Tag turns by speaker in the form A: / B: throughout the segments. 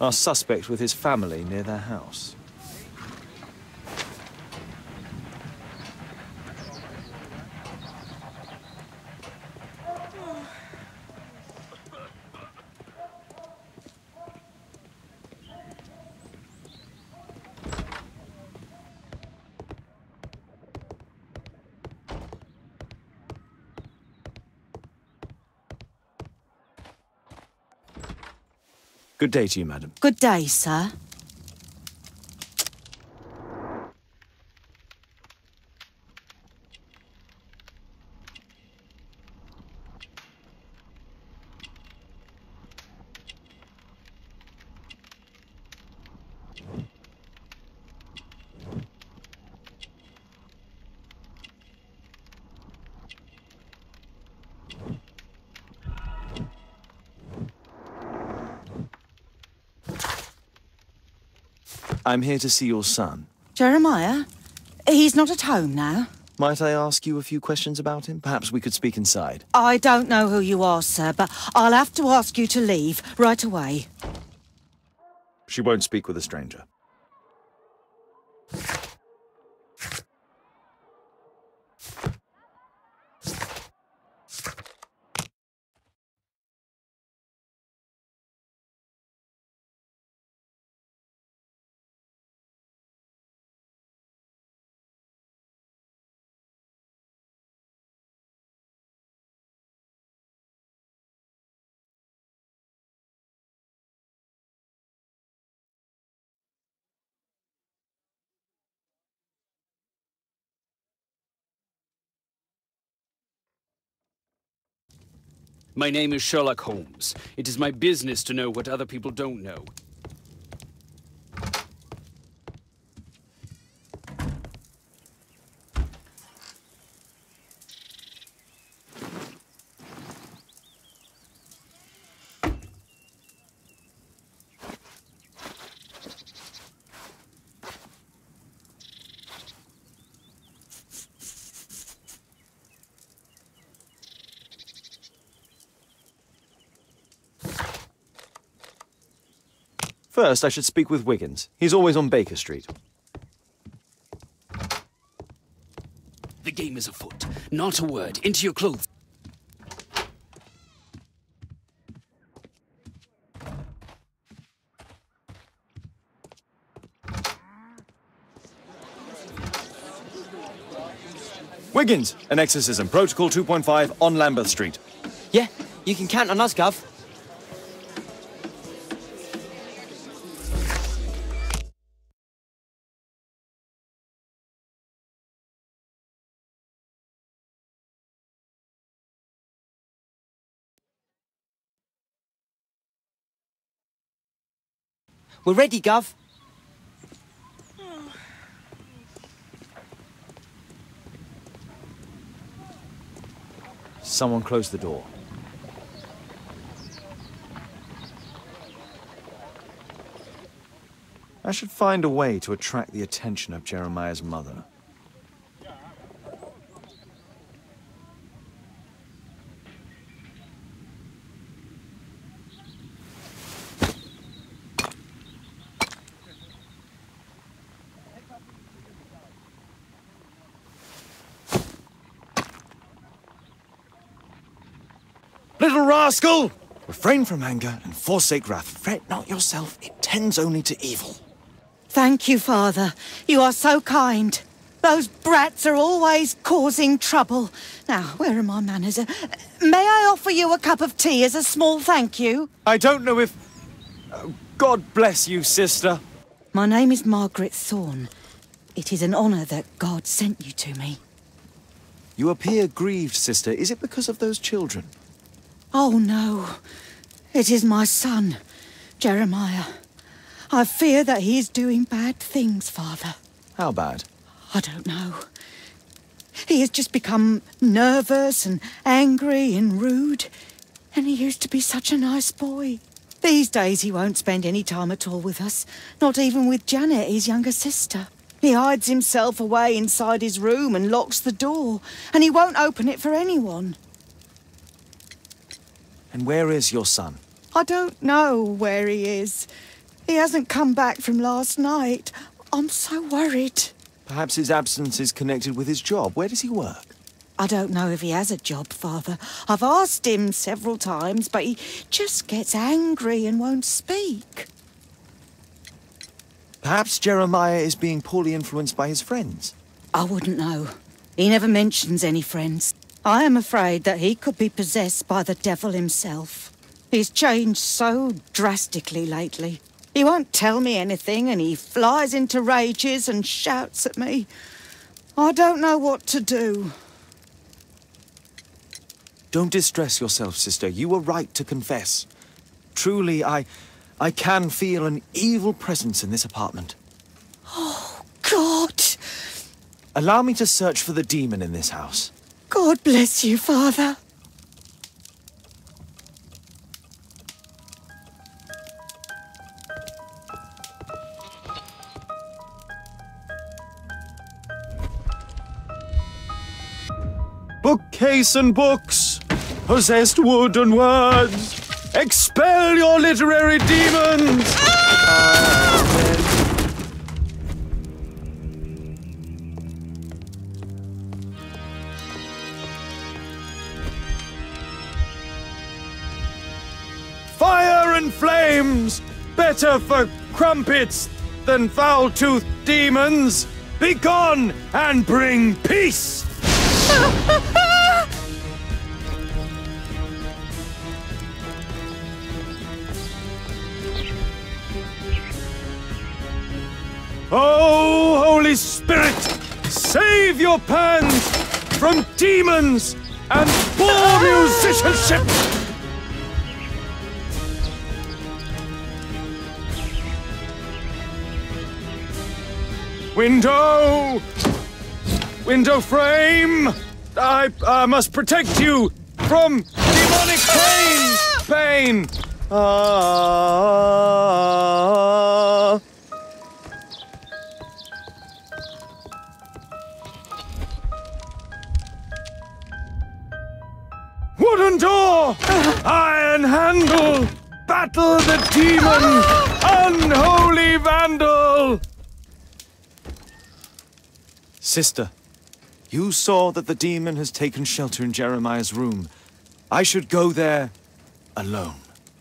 A: Our suspect with his family near their house. Good day to you, madam.
B: Good day, sir.
A: I'm here to see your son.
B: Jeremiah? He's not at home now.
A: Might I ask you a few questions about him? Perhaps we could speak inside.
B: I don't know who you are, sir, but I'll have to ask you to leave right away.
A: She won't speak with a stranger.
C: My name is Sherlock Holmes. It is my business to know what other people don't know.
A: First, I should speak with Wiggins. He's always on Baker Street.
C: The game is afoot. Not a word. Into your clothes.
A: Wiggins, an exorcism. Protocol 2.5 on Lambeth Street.
D: Yeah, you can count on us, Gov. We're ready, Gov.
A: Someone close the door. I should find a way to attract the attention of Jeremiah's mother. Little rascal! Refrain from anger and forsake wrath. Fret not yourself, it tends only to evil.
B: Thank you, Father. You are so kind. Those brats are always causing trouble. Now, where are my manners? Uh, may I offer you a cup of tea as a small thank you?
A: I don't know if... Oh, God bless you, sister.
B: My name is Margaret Thorne. It is an honour that God sent you to me.
A: You appear grieved, sister. Is it because of those children?
B: Oh, no. It is my son, Jeremiah. I fear that he is doing bad things, Father.
A: How bad?
B: I don't know. He has just become nervous and angry and rude. And he used to be such a nice boy. These days he won't spend any time at all with us, not even with Janet, his younger sister. He hides himself away inside his room and locks the door, and he won't open it for anyone.
A: And where is your son?
B: I don't know where he is. He hasn't come back from last night. I'm so worried.
A: Perhaps his absence is connected with his job. Where does he work?
B: I don't know if he has a job, Father. I've asked him several times, but he just gets angry and won't speak.
A: Perhaps Jeremiah is being poorly influenced by his friends.
B: I wouldn't know. He never mentions any friends. I am afraid that he could be possessed by the devil himself. He's changed so drastically lately. He won't tell me anything and he flies into rages and shouts at me. I don't know what to do.
A: Don't distress yourself, sister. You were right to confess. Truly, I... I can feel an evil presence in this apartment.
B: Oh, God!
A: Allow me to search for the demon in this house.
B: God bless you, Father.
A: Bookcase and books, possessed wood and words, expel your literary demons! Ah! Amen. Fire and flames, better for crumpets than foul-toothed demons. Begone and bring peace! Oh, Holy Spirit, save your pans from demons and poor musicianship! Window! Window frame! I must protect you from demonic pain! Pain! Ah. Wooden door! Iron handle! Battle the demon! Unholy Sister, you saw that the demon has taken shelter in Jeremiah's room. I should go there alone.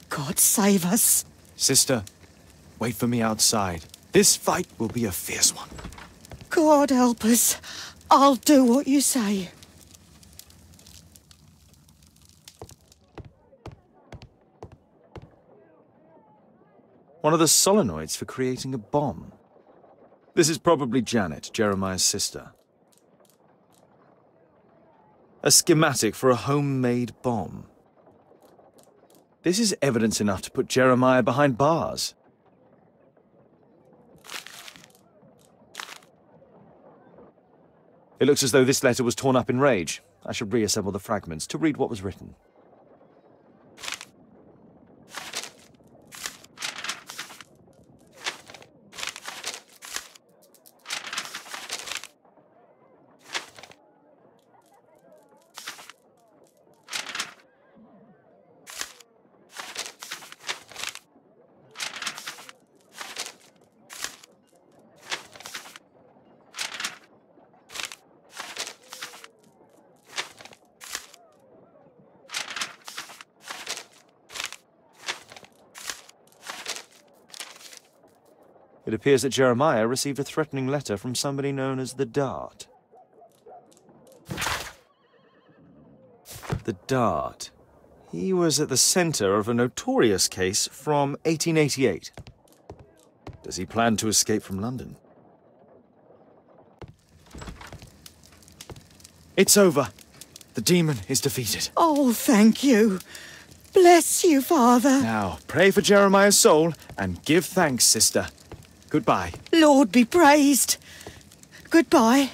B: God save us.
A: Sister, wait for me outside. This fight will be a fierce one.
B: God help us. I'll do what you say.
A: One of the solenoids for creating a bomb. This is probably Janet, Jeremiah's sister. A schematic for a homemade bomb. This is evidence enough to put Jeremiah behind bars. It looks as though this letter was torn up in rage. I should reassemble the fragments to read what was written. It appears that Jeremiah received a threatening letter from somebody known as the Dart. The Dart. He was at the center of a notorious case from 1888. Does he plan to escape from London? It's over. The demon is defeated.
B: Oh, thank you. Bless you, Father.
A: Now, pray for Jeremiah's soul and give thanks, sister. Goodbye.
B: Lord be praised. Goodbye.